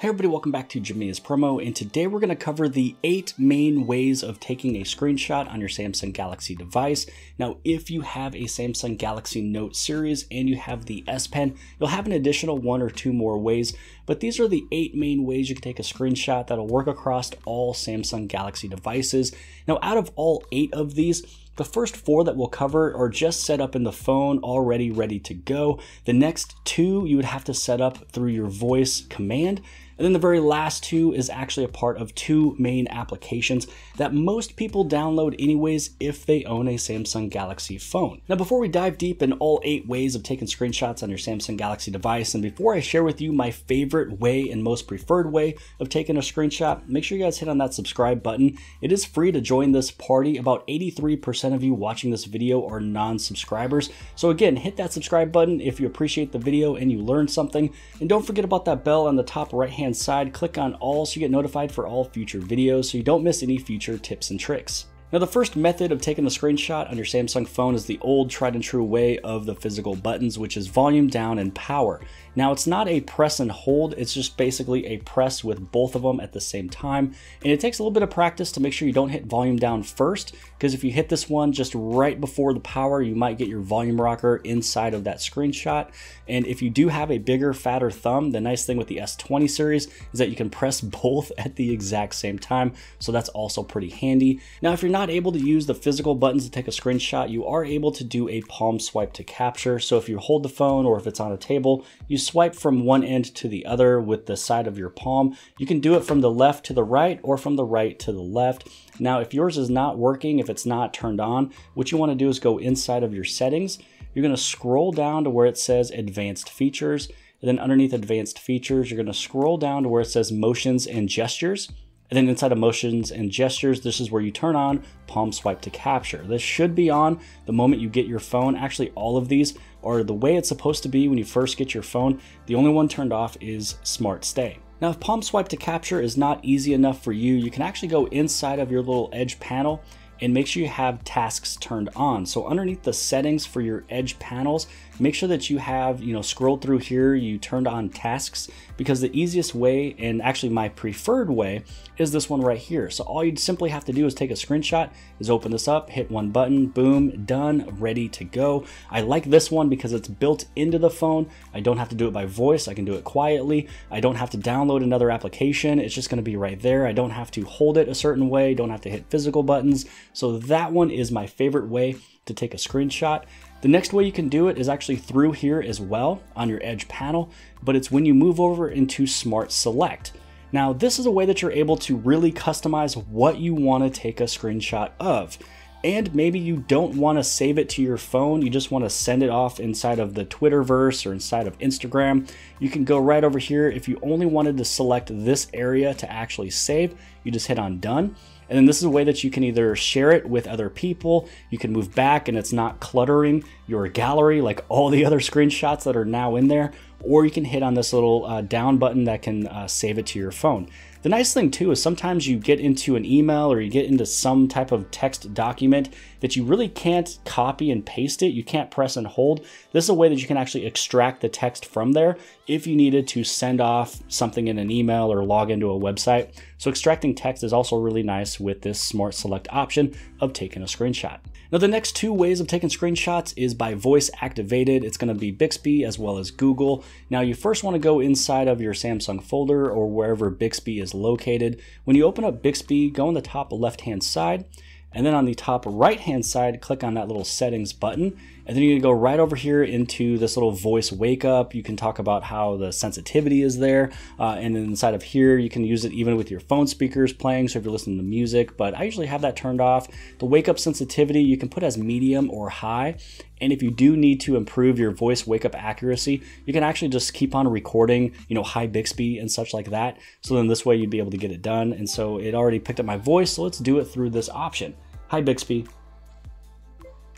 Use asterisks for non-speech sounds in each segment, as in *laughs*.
Hey everybody, welcome back to Jimmy is Promo, and today we're going to cover the eight main ways of taking a screenshot on your Samsung Galaxy device. Now, if you have a Samsung Galaxy Note series and you have the S Pen, you'll have an additional one or two more ways, but these are the eight main ways you can take a screenshot that'll work across all Samsung Galaxy devices. Now, out of all eight of these, the first four that we'll cover are just set up in the phone, already ready to go. The next two you would have to set up through your voice command. And then the very last two is actually a part of two main applications that most people download anyways if they own a Samsung Galaxy phone. Now before we dive deep in all eight ways of taking screenshots on your Samsung Galaxy device, and before I share with you my favorite way and most preferred way of taking a screenshot, make sure you guys hit on that subscribe button. It is free to join this party. About 83% of you watching this video are non-subscribers. So again, hit that subscribe button if you appreciate the video and you learned something. And don't forget about that bell on the top right hand hand side, click on all so you get notified for all future videos so you don't miss any future tips and tricks. Now the first method of taking a screenshot on your Samsung phone is the old tried and true way of the physical buttons, which is volume down and power. Now it's not a press and hold, it's just basically a press with both of them at the same time. And it takes a little bit of practice to make sure you don't hit volume down first, because if you hit this one just right before the power, you might get your volume rocker inside of that screenshot. And if you do have a bigger, fatter thumb, the nice thing with the S20 series is that you can press *laughs* both at the exact same time. So that's also pretty handy. Now, if you're not able to use the physical buttons to take a screenshot, you are able to do a palm swipe to capture. So if you hold the phone or if it's on a table, you swipe from one end to the other with the side of your palm. You can do it from the left to the right or from the right to the left. Now, if yours is not working, if it's not turned on, what you want to do is go inside of your settings. You're going to scroll down to where it says advanced features. And then underneath advanced features, you're going to scroll down to where it says motions and gestures. And then inside of motions and gestures, this is where you turn on palm swipe to capture. This should be on the moment you get your phone. Actually, all of these are the way it's supposed to be when you first get your phone. The only one turned off is smart stay. Now, if palm swipe to capture is not easy enough for you, you can actually go inside of your little edge panel and make sure you have tasks turned on. So underneath the settings for your edge panels, make sure that you have, you know, scrolled through here, you turned on tasks because the easiest way and actually my preferred way is this one right here. So all you'd simply have to do is take a screenshot, is open this up, hit one button, boom, done, ready to go. I like this one because it's built into the phone. I don't have to do it by voice. I can do it quietly. I don't have to download another application. It's just going to be right there. I don't have to hold it a certain way. Don't have to hit physical buttons. So that one is my favorite way to take a screenshot. The next way you can do it is actually through here as well on your edge panel, but it's when you move over into Smart Select. Now, this is a way that you're able to really customize what you want to take a screenshot of. And maybe you don't want to save it to your phone, you just want to send it off inside of the Twitterverse or inside of Instagram. You can go right over here. If you only wanted to select this area to actually save, you just hit on done. And then this is a way that you can either share it with other people, you can move back and it's not cluttering your gallery like all the other screenshots that are now in there, or you can hit on this little uh, down button that can uh, save it to your phone. The nice thing too is sometimes you get into an email or you get into some type of text document that you really can't copy and paste it. You can't press and hold. This is a way that you can actually extract the text from there if you needed to send off something in an email or log into a website. So extracting text is also really nice with this Smart Select option of taking a screenshot. Now the next two ways of taking screenshots is by voice activated. It's going to be Bixby as well as Google. Now you first want to go inside of your Samsung folder or wherever Bixby is located. When you open up Bixby, go on the top left hand side and then on the top right hand side, click on that little settings button. And then you're gonna go right over here into this little voice wake up. You can talk about how the sensitivity is there. Uh, and then inside of here, you can use it even with your phone speakers playing. So if you're listening to music, but I usually have that turned off. The wake up sensitivity, you can put as medium or high. And if you do need to improve your voice wake up accuracy, you can actually just keep on recording, you know, Hi Bixby and such like that. So then this way you'd be able to get it done. And so it already picked up my voice. So let's do it through this option. Hi Bixby.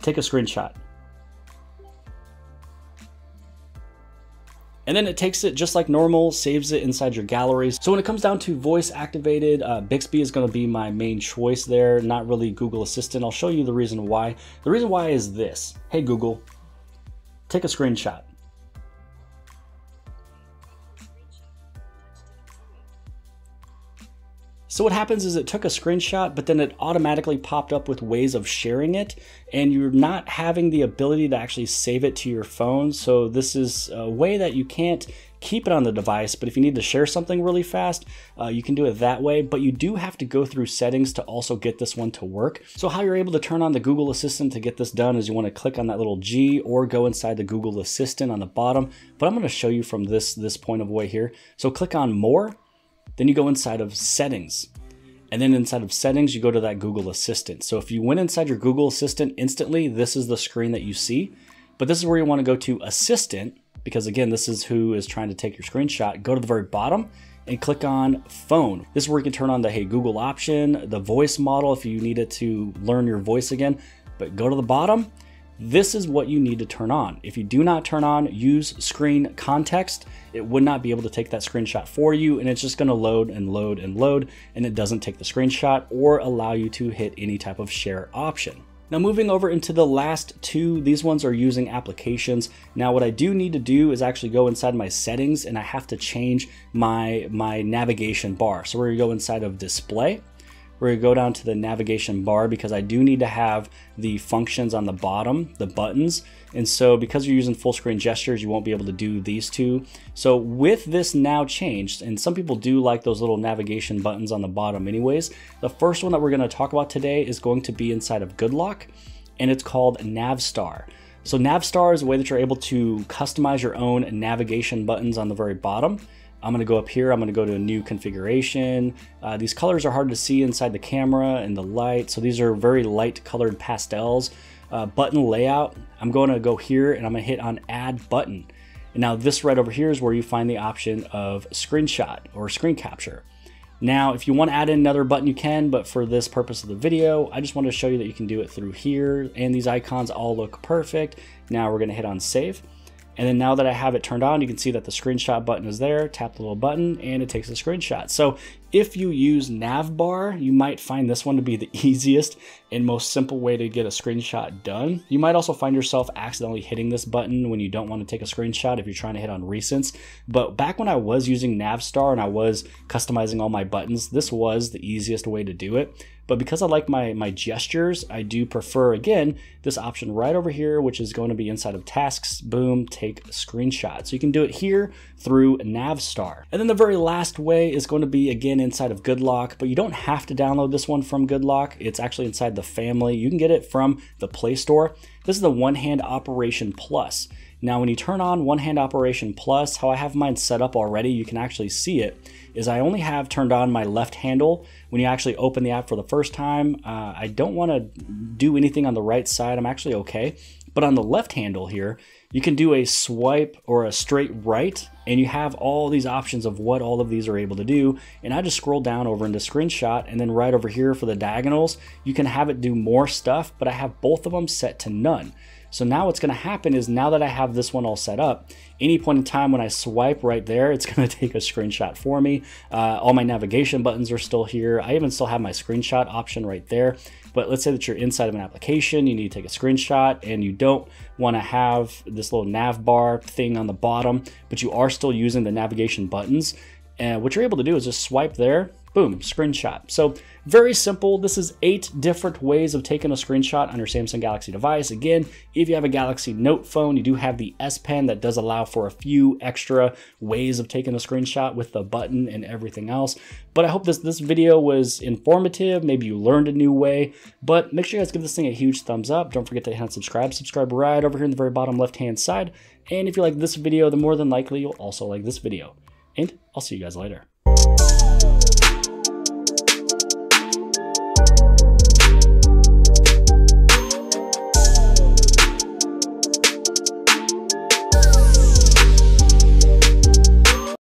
Take a screenshot. And then it takes it just like normal, saves it inside your galleries. So when it comes down to voice activated, uh, Bixby is gonna be my main choice there, not really Google Assistant. I'll show you the reason why. The reason why is this. Hey Google, take a screenshot. So what happens is it took a screenshot, but then it automatically popped up with ways of sharing it, and you're not having the ability to actually save it to your phone. So this is a way that you can't keep it on the device, but if you need to share something really fast, uh, you can do it that way, but you do have to go through settings to also get this one to work. So how you're able to turn on the Google Assistant to get this done is you wanna click on that little G or go inside the Google Assistant on the bottom, but I'm gonna show you from this, this point of way here. So click on More, then you go inside of settings. And then inside of settings, you go to that Google Assistant. So if you went inside your Google Assistant instantly, this is the screen that you see. But this is where you want to go to Assistant, because again, this is who is trying to take your screenshot. Go to the very bottom and click on phone. This is where you can turn on the Hey Google option, the voice model if you needed to learn your voice again. But go to the bottom this is what you need to turn on. If you do not turn on use screen context, it would not be able to take that screenshot for you and it's just gonna load and load and load and it doesn't take the screenshot or allow you to hit any type of share option. Now moving over into the last two, these ones are using applications. Now what I do need to do is actually go inside my settings and I have to change my, my navigation bar. So we're gonna go inside of display we're gonna go down to the navigation bar because I do need to have the functions on the bottom, the buttons. And so because you're using full screen gestures, you won't be able to do these two. So with this now changed, and some people do like those little navigation buttons on the bottom anyways, the first one that we're gonna talk about today is going to be inside of GoodLock, and it's called Navstar. So Navstar is a way that you're able to customize your own navigation buttons on the very bottom. I'm gonna go up here, I'm gonna go to a new configuration. Uh, these colors are hard to see inside the camera and the light, so these are very light colored pastels. Uh, button layout, I'm gonna go here and I'm gonna hit on add button. And now this right over here is where you find the option of screenshot or screen capture. Now, if you want to add in another button, you can, but for this purpose of the video, I just want to show you that you can do it through here, and these icons all look perfect. Now we're to hit on save. And then now that I have it turned on, you can see that the screenshot button is there. Tap the little button and it takes a screenshot. So if you use Navbar, you might find this one to be the *laughs* easiest and most simple way to get a screenshot done. You might also find yourself accidentally hitting this button when you don't want to take a screenshot if you're trying to hit on recents. But back when I was using Navstar and I was customizing all my buttons, this was the easiest way to do it. But because I like my, my gestures, I do prefer, again, this option right over here, which is going to be inside of tasks, boom, take screenshot. So you can do it here through Navstar. And then the very last way is going to be, again, inside of GoodLock, but you don't have to download this one from GoodLock. It's actually inside the family. You can get it from the Play Store. This is the One Hand Operation Plus. Now, when you turn on One Hand Operation Plus, how I have mine set up already, you can actually see it, is I only have turned on my left handle. When you actually open the app for the first time, uh, I don't want to do anything on the right side. I'm actually okay. But on the left handle here, you can do a swipe or a straight right, and you have all these options of what all of these are able to do. And I just scroll down over into screenshot, and then right over here for the diagonals, you can have it do more stuff, but I have both of them set to none. So now what's going to happen is now that I have this one all set up, any point in time when I swipe right there, it's *laughs* going to take a screenshot for me. Uh, all my navigation buttons are still here. I even still have my screenshot option right there. But let's say that you're inside of an application, you need to take a screenshot and you don't want to have this little nav bar thing on the bottom, but you are still using the navigation buttons. And what you're able to do is just swipe there, boom, screenshot. So very simple. This is eight different ways of taking a screenshot on your Samsung Galaxy device. Again, if you have a Galaxy Note phone, you do have the S Pen that does allow for a few extra ways of taking a screenshot with the button and everything else. But I hope this, this video was informative. Maybe you learned a new way, but make sure you guys give this thing a huge thumbs up. Don't forget to hit subscribe. Subscribe right over here in the very bottom left-hand side. And if you like this video, then more than likely you'll also like this video. And I'll see you guys later.